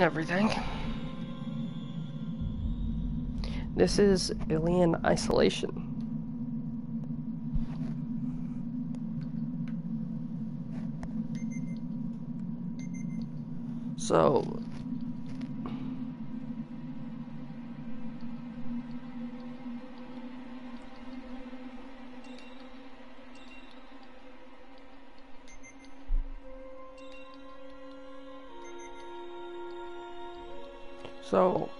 and everything. This is Alien Isolation. So, So,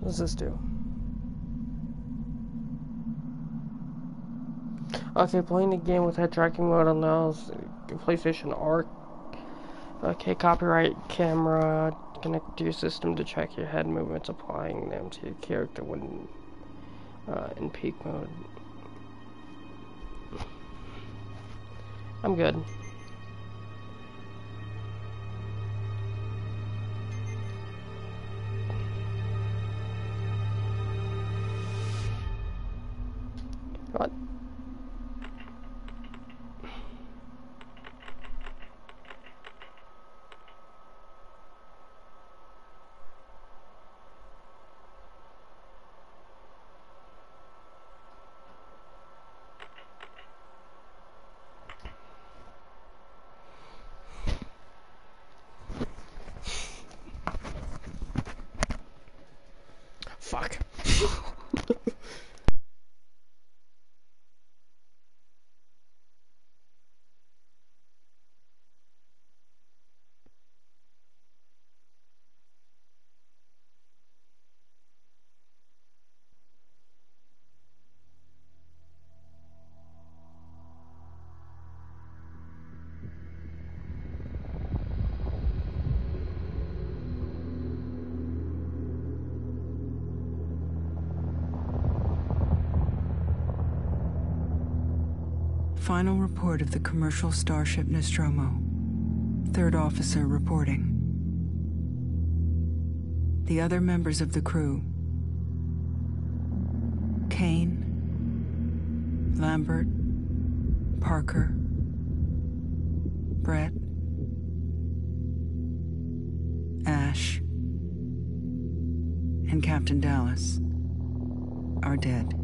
what does this do? Okay, playing the game with head tracking mode allows PlayStation Arc. Okay, copyright camera. Connect to your system to track your head movements, applying them to your character when uh, in peak mode. I'm good. Final report of the commercial starship Nostromo. Third officer reporting. The other members of the crew Kane, Lambert, Parker, Brett, Ash, and Captain Dallas are dead.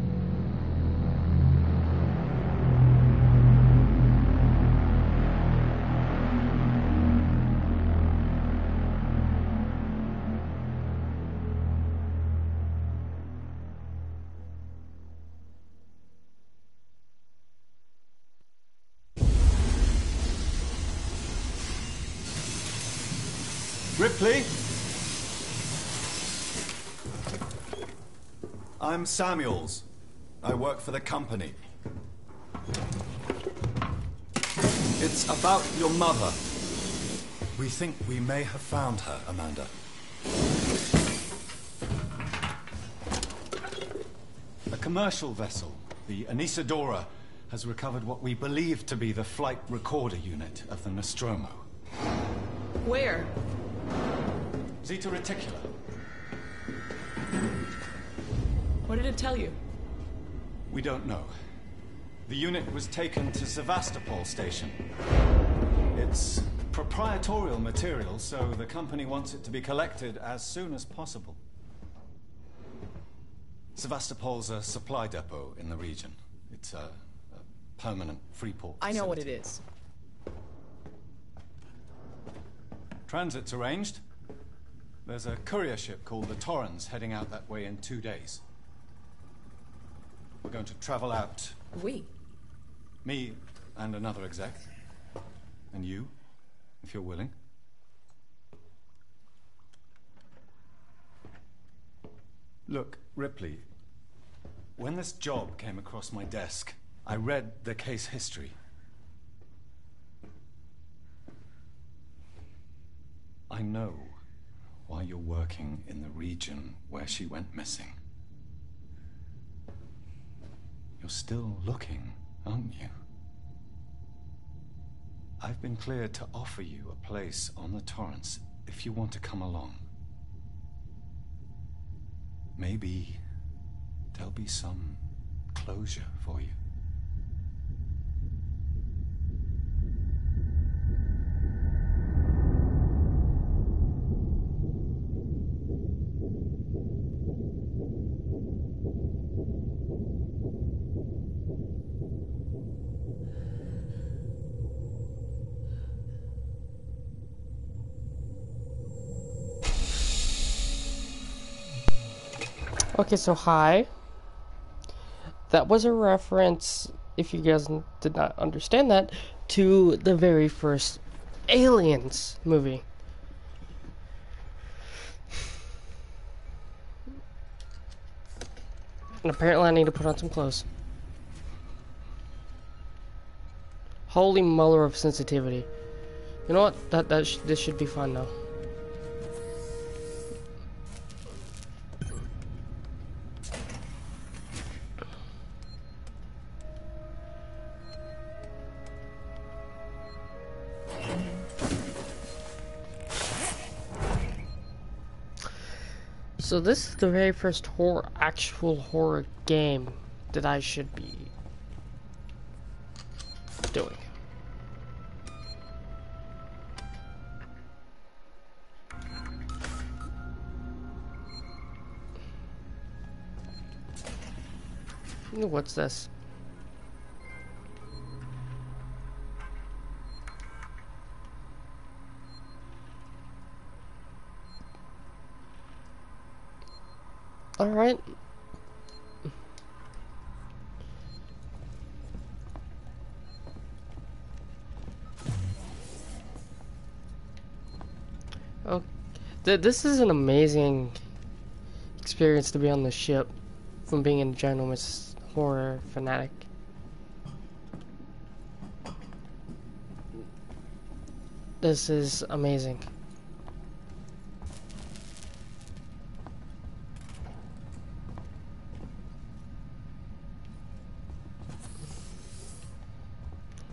I'm Samuels. I work for the company. It's about your mother. We think we may have found her, Amanda. A commercial vessel, the Anesidora, has recovered what we believe to be the flight recorder unit of the Nostromo. Where? Zeta Reticuli. What did it tell you? We don't know. The unit was taken to Sevastopol station. It's proprietorial material, so the company wants it to be collected as soon as possible. Sevastopol's a supply depot in the region. It's a, a permanent free port. I know what it is. Transit's arranged. There's a courier ship called the Torrens heading out that way in two days. We're going to travel out, We. me and another exec. And you, if you're willing. Look, Ripley, when this job came across my desk, I read the case history. I know why you're working in the region where she went missing. You're still looking, aren't you? I've been cleared to offer you a place on the Torrens if you want to come along. Maybe there'll be some closure for you. Okay, so hi. That was a reference, if you guys did not understand that, to the very first Aliens movie. And apparently I need to put on some clothes. Holy mother of sensitivity. You know what? That that sh this should be fun now. So this is the very first horror, actual horror game that I should be doing. What's this? All right. Oh, th this is an amazing experience to be on the ship from being a ginormous horror fanatic. This is amazing.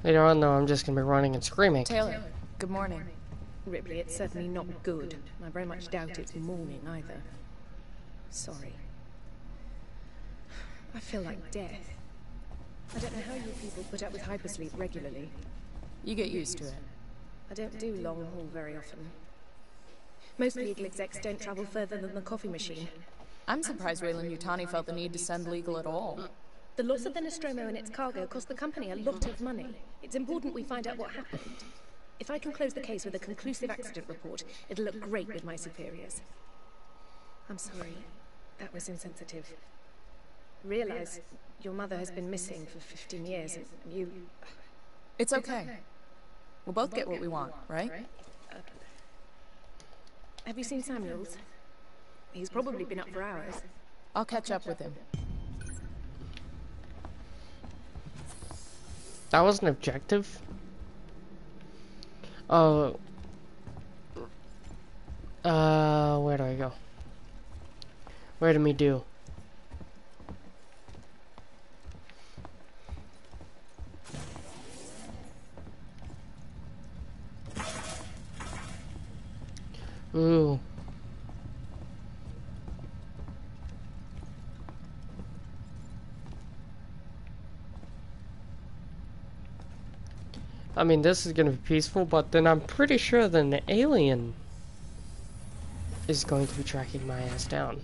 Later on, though, I'm just gonna be running and screaming. Taylor, good morning. Ripley, it's certainly not good. I very much doubt it's morning either. Sorry. I feel like death. I don't know how you people put up with hypersleep regularly. You get used to it. I don't do long haul very often. Most legal execs don't travel further than the coffee machine. I'm surprised Weyland-Yutani felt the need to send legal at all. The loss of the Nostromo and its cargo cost the company a lot of money. It's important we find out what happened. If I can close the case with a conclusive accident report, it'll look great with my superiors. I'm sorry. That was insensitive. Realize your mother has been missing for 15 years, and you... It's okay. We'll both get what we want, right? Have you seen Samuels? He's probably been up for hours. I'll catch up with him. That was an objective. Oh. Uh, where do I go? Where do me do? Ooh. I mean, this is gonna be peaceful, but then I'm pretty sure that an alien is going to be tracking my ass down.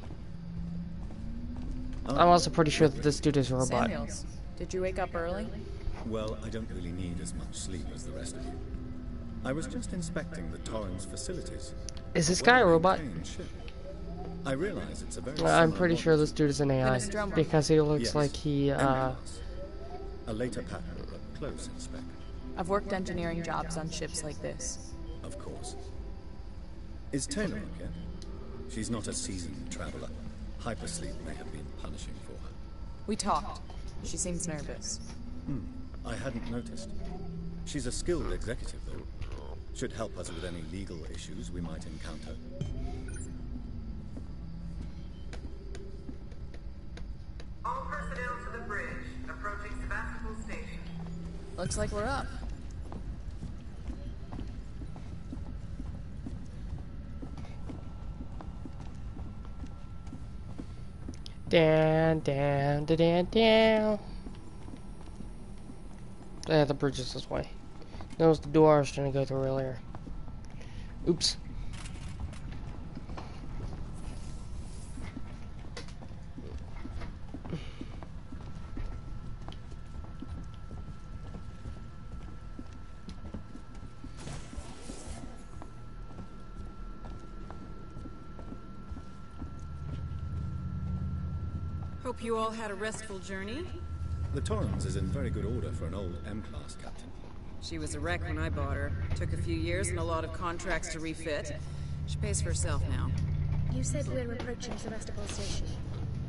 I'm also pretty sure that this dude is a robot. Samuels, did you wake up early? Well, I don't really need as much sleep as the rest of you. I was just inspecting the Torrens facilities. Is this guy a robot? I realize it's a very Uh, I'm similar pretty sure this dude is an AI because he looks Yes, like he uh A later pattern, but close in spec, I've worked engineering jobs on ships like this. of course. Is Taylor okay? She's not a seasoned traveler. Hypersleep may have been punishing for her. We talked. She seems nervous. Hmm. I hadn't noticed. She's a skilled executive, though. Should help us with any legal issues we might encounter. All personnel to the bridge, approaching Sevastopol Station. Looks like we're up. Down, down, da, down, down. Yeah, the bridge is this way. That was the door I was trying to go through earlier. Oops. Hope you all had a restful journey. The Torrens is in very good order for an old M-class captain. She was a wreck when I bought her. Took a few years and a lot of contracts to refit. She pays for herself now. You said we're approaching Sevastopol Station.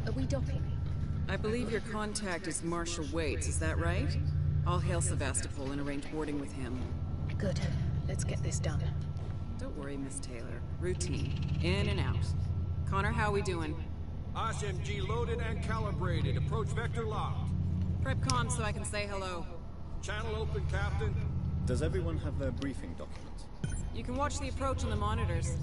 Are we docking? I believe your contact is Marshal Waits, is that right? I'll hail Sevastopol and arrange boarding with him. Good. Let's get this done. Don't worry, Miss Taylor. Routine. In and out. Connor, how are we doing? SMG loaded and calibrated. Approach vector locked. Prep com so I can say hello. Channel open, Captain. Does everyone have their briefing document? You can watch the approach on the monitors.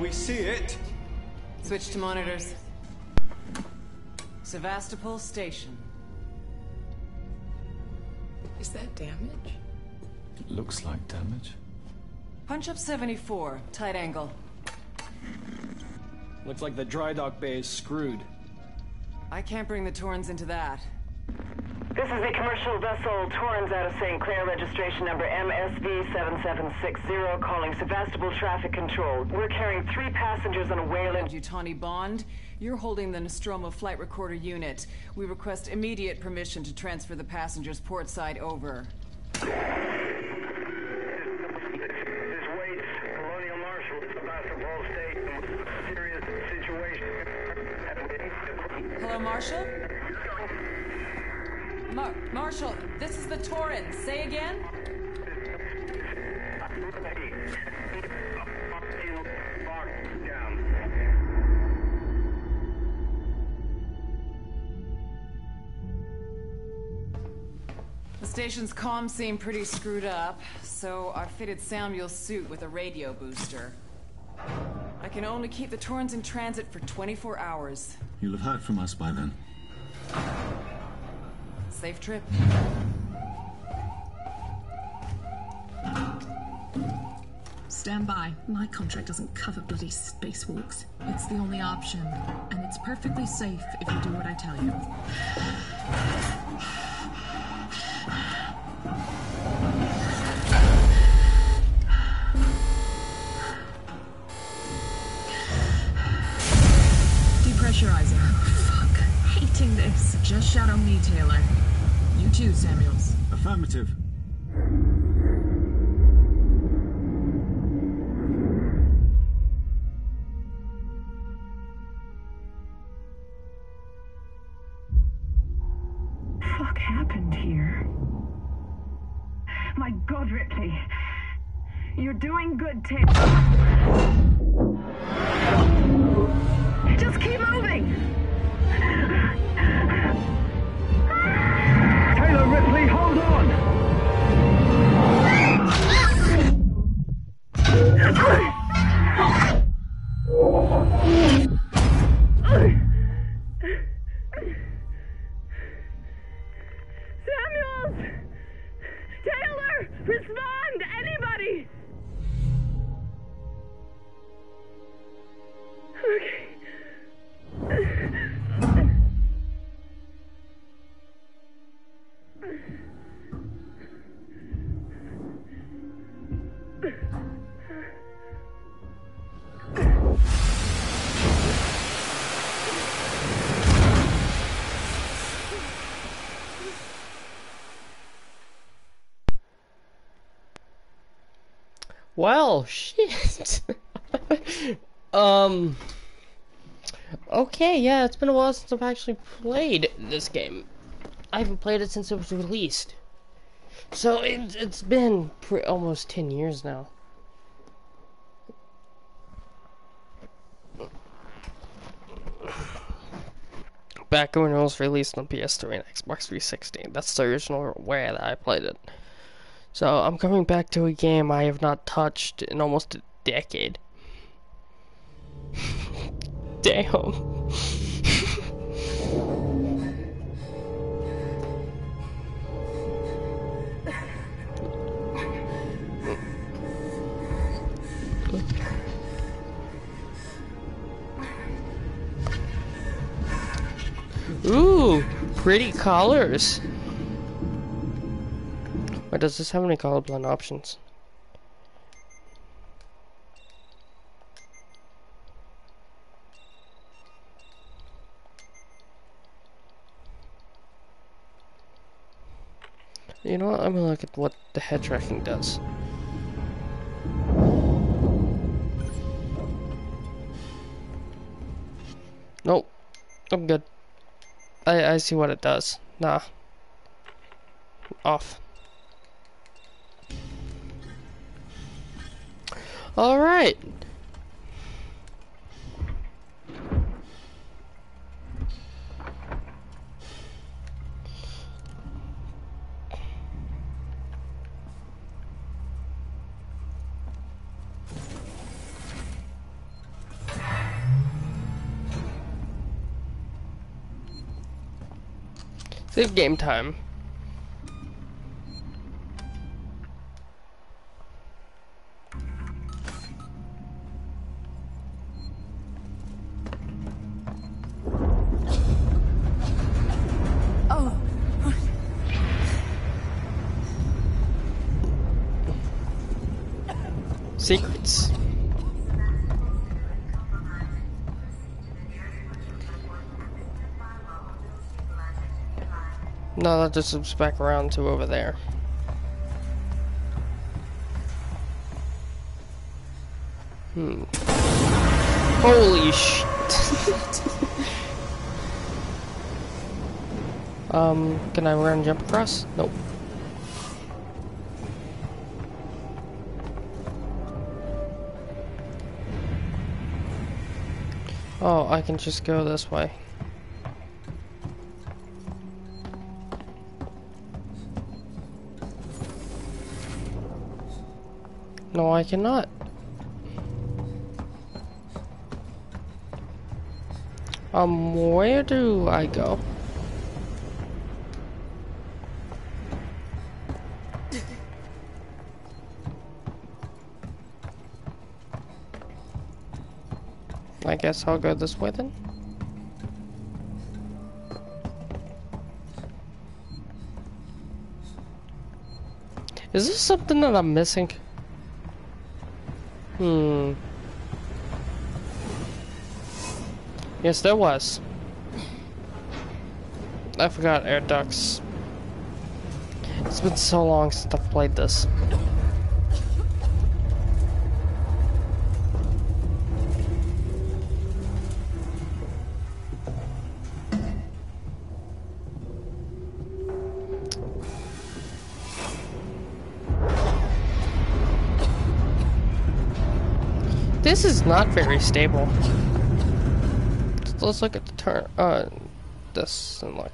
Can we see it? Switch to monitors. Sevastopol Station. Is that damage? Looks like damage. Punch up 74, tight angle. Looks like the dry dock bay is screwed. I can't bring the Torrens into that. This is the commercial vessel Torrens out of St. Clair, registration number MSV7760, calling Sevastopol Traffic Control. We're carrying three passengers on a Weyland. Yutani Bond, you're holding the Nostromo flight recorder unit. We request immediate permission to transfer the passengers port side over. This Waits, Colonial Marshal, Sevastopol State. Serious situation. Hello, Marshal? Mar Marshal, this is the Torrens. Say again? The station's comms seem pretty screwed up, so I fitted Samuel's suit with a radio booster. I can only keep the Torrens in transit for 24 hours. You'll have heard from us by then. Safe trip. Stand by. My contract doesn't cover bloody spacewalks. It's the only option, and it's perfectly safe if you do what I tell you. Depressurizing. Oh, fuck. Hating this. Just shadow me, Taylor. You too, Samuels. Affirmative. Oh, my God. Well, shit. um. Okay, yeah, it's been a while since I've actually played this game. I haven't played it since it was released. So it, it's been almost 10 years now. Back when it was released on PS3 and Xbox 360. That's the original way that I played it. So I'm coming back to a game I have not touched in almost a decade. Damn. Ooh, pretty colors. Wait, does this have any colorblind options? You know what? I'm gonna look at what the head tracking does. Nope. I'm good. I, I see what it does. Nah. Off. Alright. Save game time. Secrets. No, that just loops back around to over there. Hmm. Holy shit. um, can I run and jump across? Nope. I can just go this way. No, I cannot. Um, where do I go? Guess I'll go this way then. Is this something that I'm missing? Hmm. Yes, there was. I forgot air ducts. It's been so long since I've played this. This is not very stable. Let's look at the turn. Uh, this and look.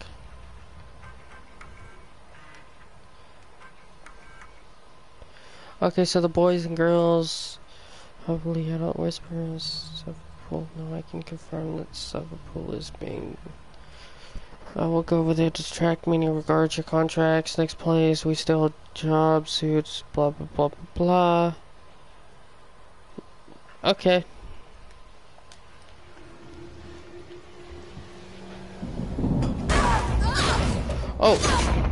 Okay, so the boys and girls, hopefully adult whispers, Liverpool. No, I can confirm that Liverpool is being. I will go over there to track meaning regards your contracts. Next place, we still have job suits. Blah blah blah blah blah. Okay. Oh.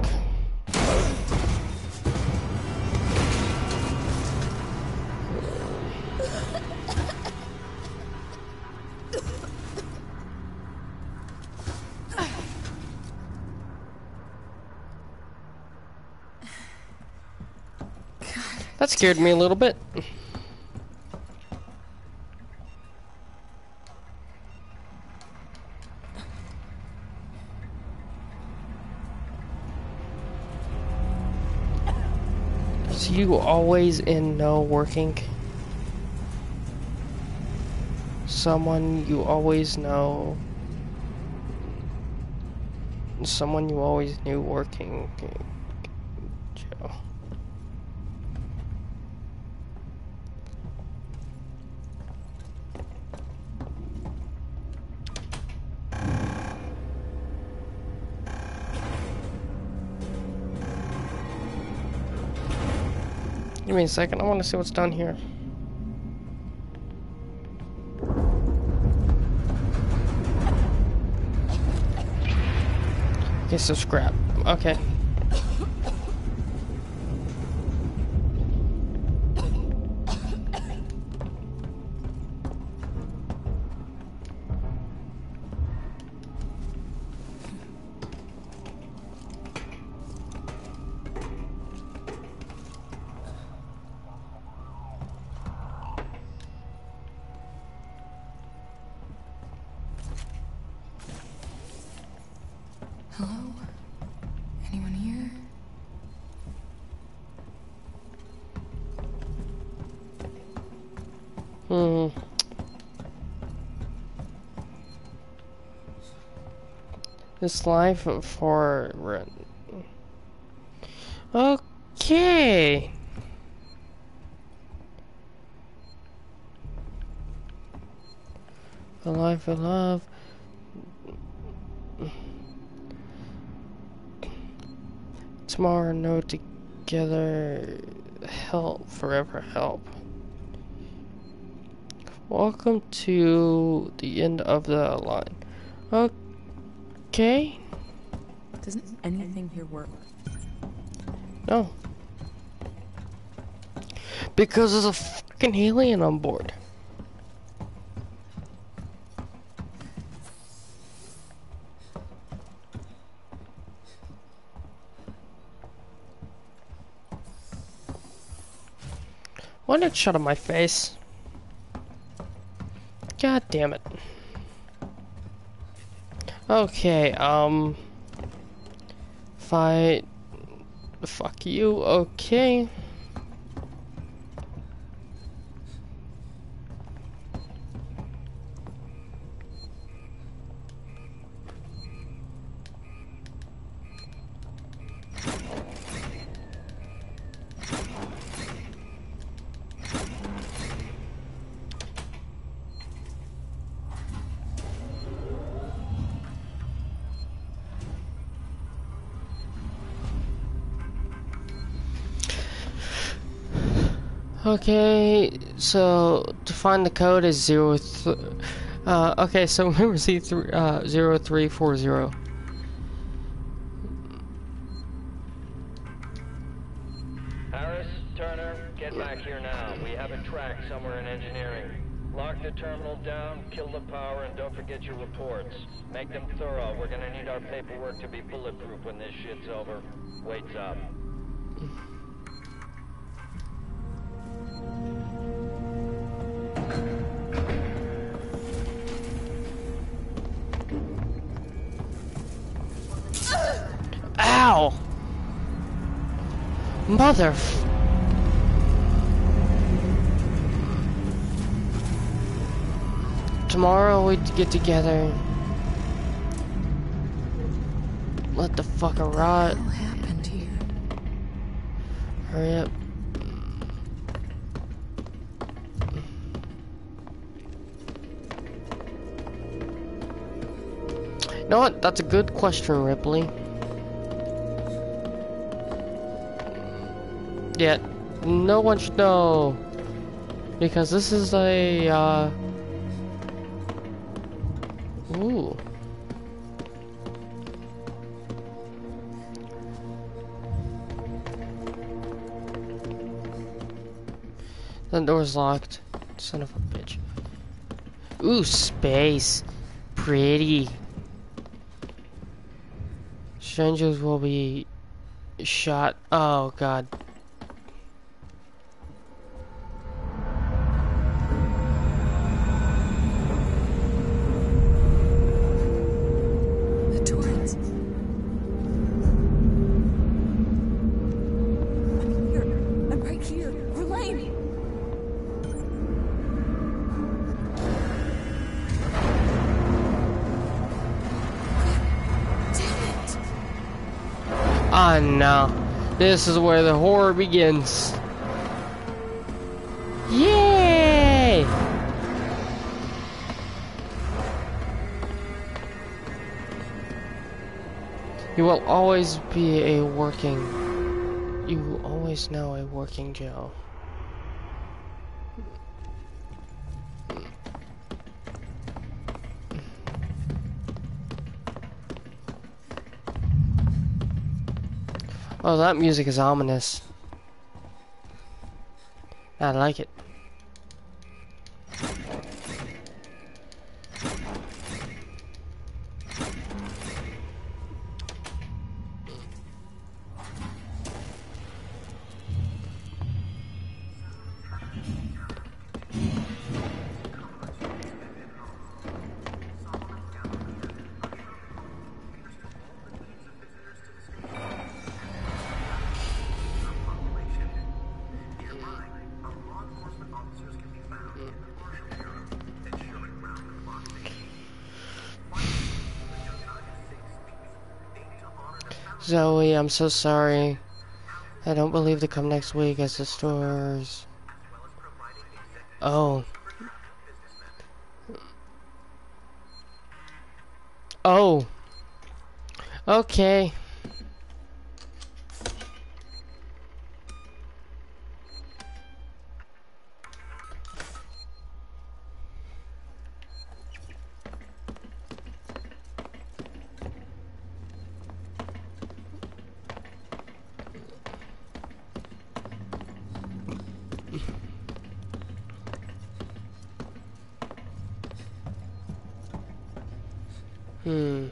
That scared me a little bit. Always in know working? Someone you always know. Someone you always knew working. Give me a second, I want to see what's down here. Okay, so scrap. Okay. Hmm. This life for rent. Okay. A life of love. Tomorrow, no together. Help, forever help. Welcome to the end of the line. Okay. Doesn't anything here work? No. Because there's a fucking alien on board. Why not shut on my face? Damn it. Okay, um... Fight... Fuck you, okay. Okay, so to find the code is zero. Uh, okay, so remember Z three uh zero three four zero. Harris, Turner, get back here now. We have a track somewhere in engineering. Lock the terminal down, kill the power, and don't forget your reports. Make them thorough. We're gonna need our paperwork to be bulletproof when this shit's over. Waits up. Ow! Mother. Tomorrow we get together. Let the fucker rot. What happened here? Hurry up. You know what? That's a good question, Ripley. Yeah, no one should know. Because this is a, uh... Ooh. The door's locked. Son of a bitch. Ooh, space. Pretty. Strangers will be shot. Oh, God. Ah, no. This is where the horror begins. Yay! You will always be a working... You will always know a working Joe. Oh, that music is ominous. I like it. I'm so sorry. I don't believe to come next week as the stores. Oh. Oh. Okay. Hmm.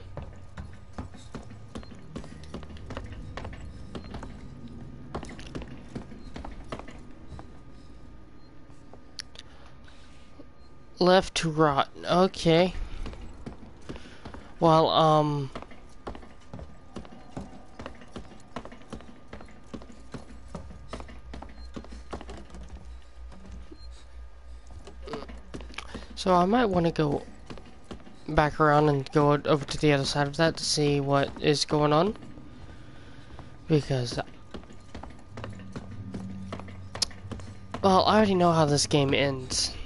Left to rot. Okay. Well, um... So I might want to go back around and go over to the other side of that to see what is going on. Because... Well, I already know how this game ends.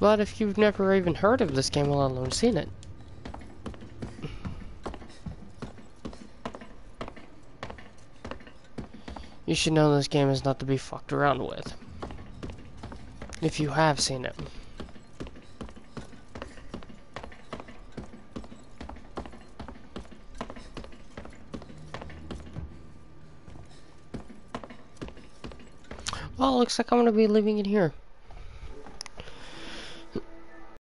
But if you've never even heard of this game, let alone seen it, you should know this game is not to be fucked around with. If you have seen it. Well, looks like I'm gonna be leaving it here.